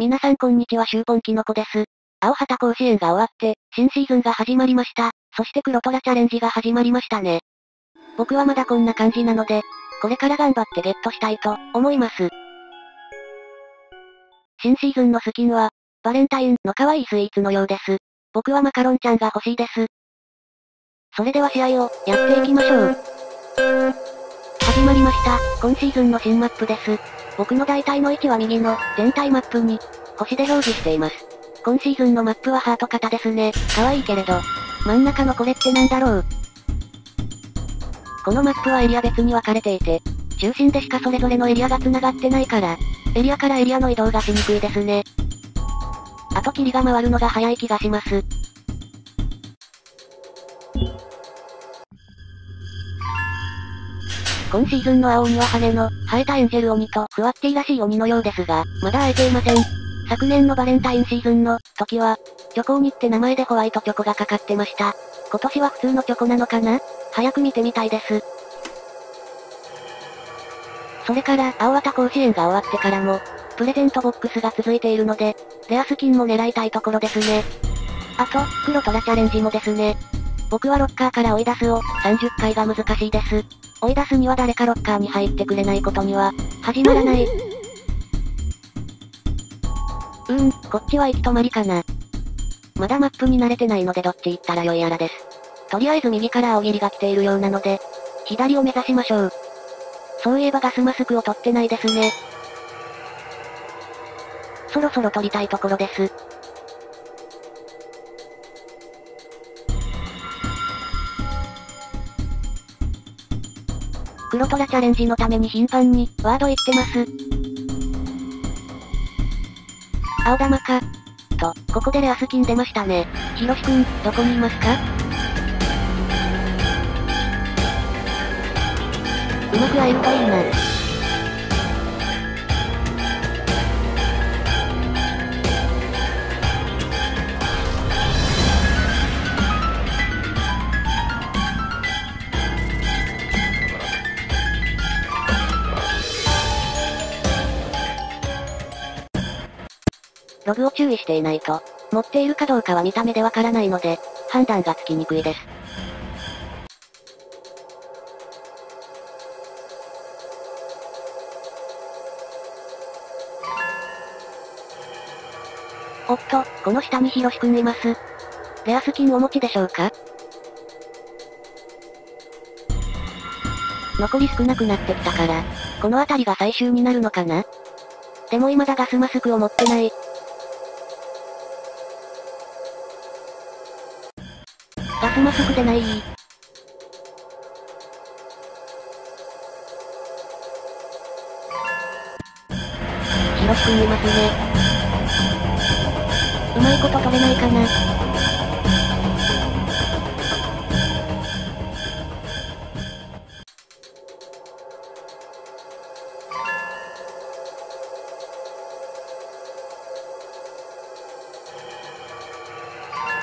皆さんこんにちはシューポンキノコです。青旗甲子園が終わって、新シーズンが始まりました。そして黒虎チャレンジが始まりましたね。僕はまだこんな感じなので、これから頑張ってゲットしたいと思います。新シーズンのスキンは、バレンタインの可愛いスイーツのようです。僕はマカロンちゃんが欲しいです。それでは試合を、やっていきましょう。始まりました。今シーズンの新マップです。僕の大体の位置は右の、全体マップに、星で表示しています。今シーズンのマップはハート型ですね。可愛いけれど、真ん中のこれってなんだろう？このマップはエリア別に分かれていて、中心でしかそれぞれのエリアが繋がってないから、エリアからエリアの移動がしにくいですね。あと霧が回るのが早い気がします。今シーズンの青鬼は羽の、生えたエンジェル鬼と、ふわっていらしい鬼のようですが、まだ会えていません。昨年のバレンタインシーズンの、時は、チョコ鬼って名前でホワイトチョコがかかってました。今年は普通のチョコなのかな？早く見てみたいです。それから、青綿甲子園が終わってからも、プレゼントボックスが続いているので、レアスキンも狙いたいところですね。あと、黒トラチャレンジもですね。僕はロッカーから追い出すを、30回が難しいです。追い出すには誰かロッカーに入ってくれないことには、始まらない。うーん、こっちは行き止まりかな。まだマップに慣れてないのでどっち行ったらよいやらです。とりあえず右から青霧が来ているようなので、左を目指しましょう。そういえばガスマスクを取ってないですね。そろそろ取りたいところです。黒虎チャレンジのために頻繁に、ワード言ってます。青玉か。と、ここでレアスキン出ましたね。ひろしくん、どこにいますか？うまく会えるといいな。ログを注意していないと、持っているかどうかは見た目でわからないので、判断がつきにくいです。おっと、この下にヒロシくんいます。レアスキンお持ちでしょうか？残り少なくなってきたから、この辺りが最終になるのかな？でも未だガスマスクを持ってない。ガスマスクでない。ヒロシ君いますね。うまいこと取れないかな。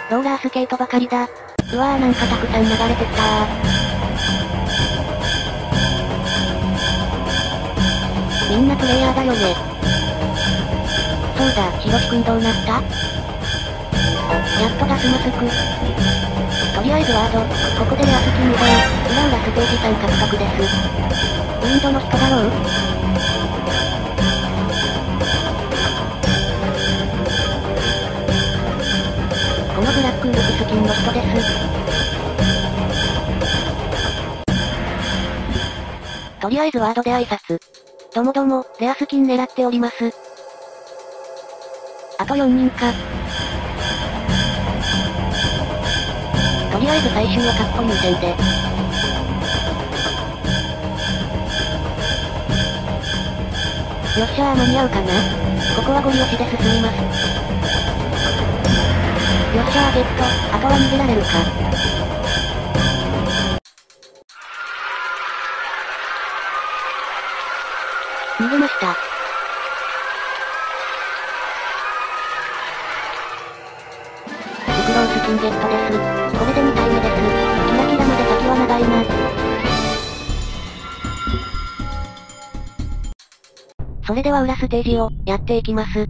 ローラースケートばかりだ。うわーなんかたくさん流れてきたみんなプレイヤーだよね。そうだ、ひろしくんどうなった？やっとガスマスク。とりあえずワード、ここでレアスキン2番、裏裏ステージ3獲得です。インドの人だろう？このブラックウルフスキンの人です。とりあえずワードで挨拶。どもども、レアスキン狙っております。あと4人か。とりあえず最終はカッコ優先で。よっしゃー間に合うかなここはゴリ押しで進みます。よっしゃーゲット、あとは逃げられるか。逃げました。フクロウスキンゲットです。これで2体目です。キラキラまで先は長いな。それでは裏ステージを、やっていきます。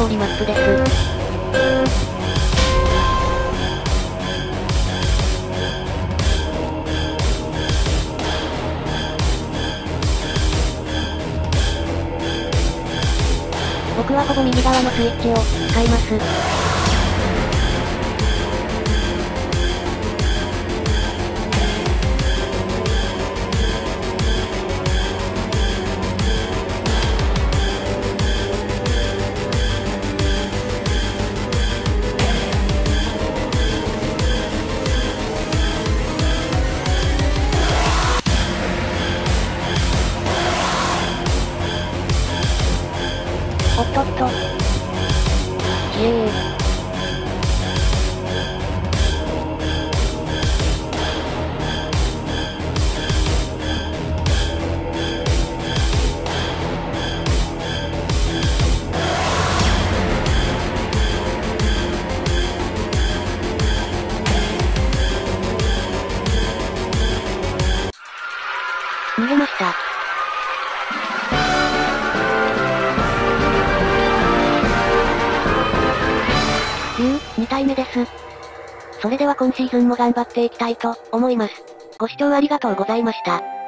通りマップです。僕はほぼ右側のスイッチを使います。2体目です。それでは今シーズンも頑張っていきたいと思います。ご視聴ありがとうございました。